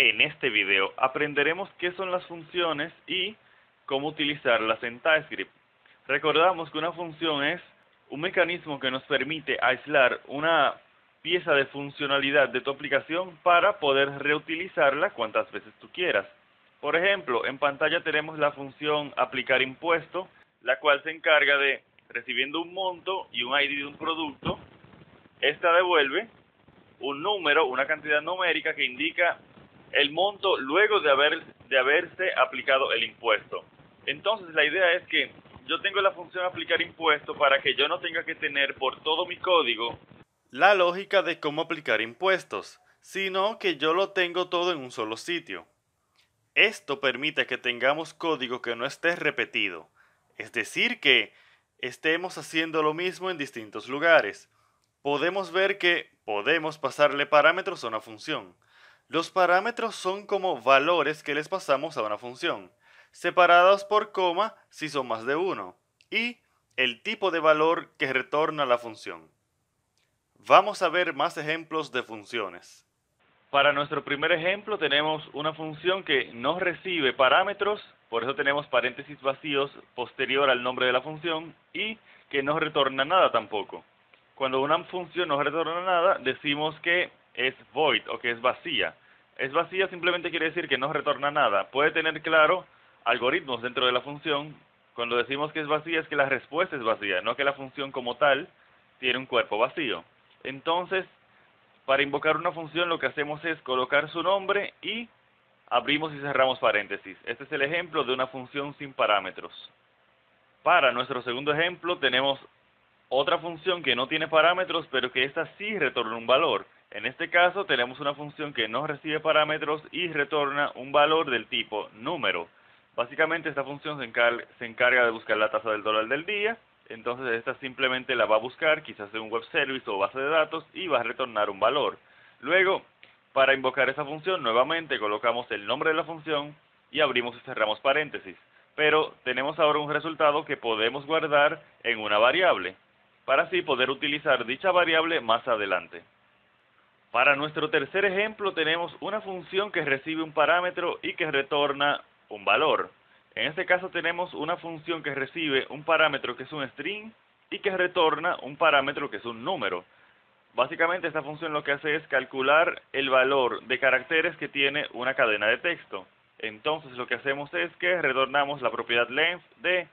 En este video aprenderemos qué son las funciones y cómo utilizarlas en TypeScript. Recordamos que una función es un mecanismo que nos permite aislar una pieza de funcionalidad de tu aplicación para poder reutilizarla cuantas veces tú quieras. Por ejemplo, en pantalla tenemos la función aplicar impuesto, la cual se encarga de recibiendo un monto y un ID de un producto, esta devuelve un número, una cantidad numérica que indica el monto luego de, haber, de haberse aplicado el impuesto. Entonces la idea es que yo tengo la función aplicar impuesto para que yo no tenga que tener por todo mi código la lógica de cómo aplicar impuestos, sino que yo lo tengo todo en un solo sitio. Esto permite que tengamos código que no esté repetido, es decir, que estemos haciendo lo mismo en distintos lugares. Podemos ver que podemos pasarle parámetros a una función. Los parámetros son como valores que les pasamos a una función, separados por coma si son más de uno, y el tipo de valor que retorna la función. Vamos a ver más ejemplos de funciones. Para nuestro primer ejemplo tenemos una función que no recibe parámetros, por eso tenemos paréntesis vacíos posterior al nombre de la función y que no retorna nada tampoco. Cuando una función no retorna nada, decimos que es void o que es vacía. Es vacía simplemente quiere decir que no retorna nada. Puede tener claro algoritmos dentro de la función. Cuando decimos que es vacía es que la respuesta es vacía, no que la función como tal tiene un cuerpo vacío. Entonces, para invocar una función lo que hacemos es colocar su nombre y abrimos y cerramos paréntesis. Este es el ejemplo de una función sin parámetros. Para nuestro segundo ejemplo tenemos otra función que no tiene parámetros, pero que esta sí retorna un valor. En este caso tenemos una función que no recibe parámetros y retorna un valor del tipo número. Básicamente esta función se, se encarga de buscar la tasa del dólar del día entonces esta simplemente la va a buscar quizás en un web service o base de datos y va a retornar un valor. Luego, para invocar esa función, nuevamente colocamos el nombre de la función y abrimos y cerramos paréntesis. Pero tenemos ahora un resultado que podemos guardar en una variable, para así poder utilizar dicha variable más adelante. Para nuestro tercer ejemplo tenemos una función que recibe un parámetro y que retorna un valor. En este caso tenemos una función que recibe un parámetro que es un string y que retorna un parámetro que es un número. Básicamente esta función lo que hace es calcular el valor de caracteres que tiene una cadena de texto. Entonces lo que hacemos es que retornamos la propiedad length de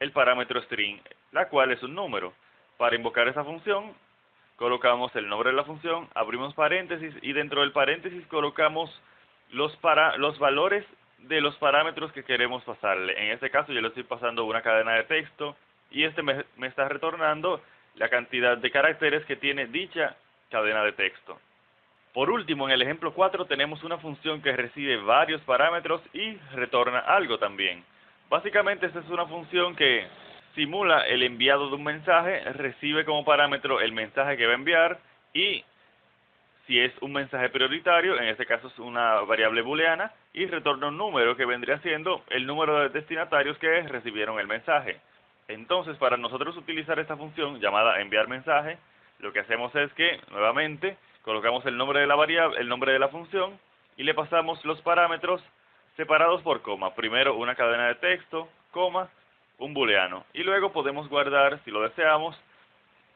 el parámetro string, la cual es un número. Para invocar esa función, colocamos el nombre de la función, abrimos paréntesis y dentro del paréntesis colocamos los, para, los valores de los parámetros que queremos pasarle. En este caso yo le estoy pasando una cadena de texto y este me, me está retornando la cantidad de caracteres que tiene dicha cadena de texto. Por último, en el ejemplo 4 tenemos una función que recibe varios parámetros y retorna algo también. Básicamente esta es una función que simula el enviado de un mensaje, recibe como parámetro el mensaje que va a enviar y si es un mensaje prioritario, en este caso es una variable booleana, y retorna un número que vendría siendo el número de destinatarios que recibieron el mensaje. Entonces, para nosotros utilizar esta función llamada enviar mensaje, lo que hacemos es que, nuevamente, colocamos el nombre de la variable, el nombre de la función, y le pasamos los parámetros separados por coma. Primero una cadena de texto, coma, un booleano. Y luego podemos guardar, si lo deseamos,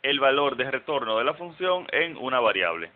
el valor de retorno de la función en una variable.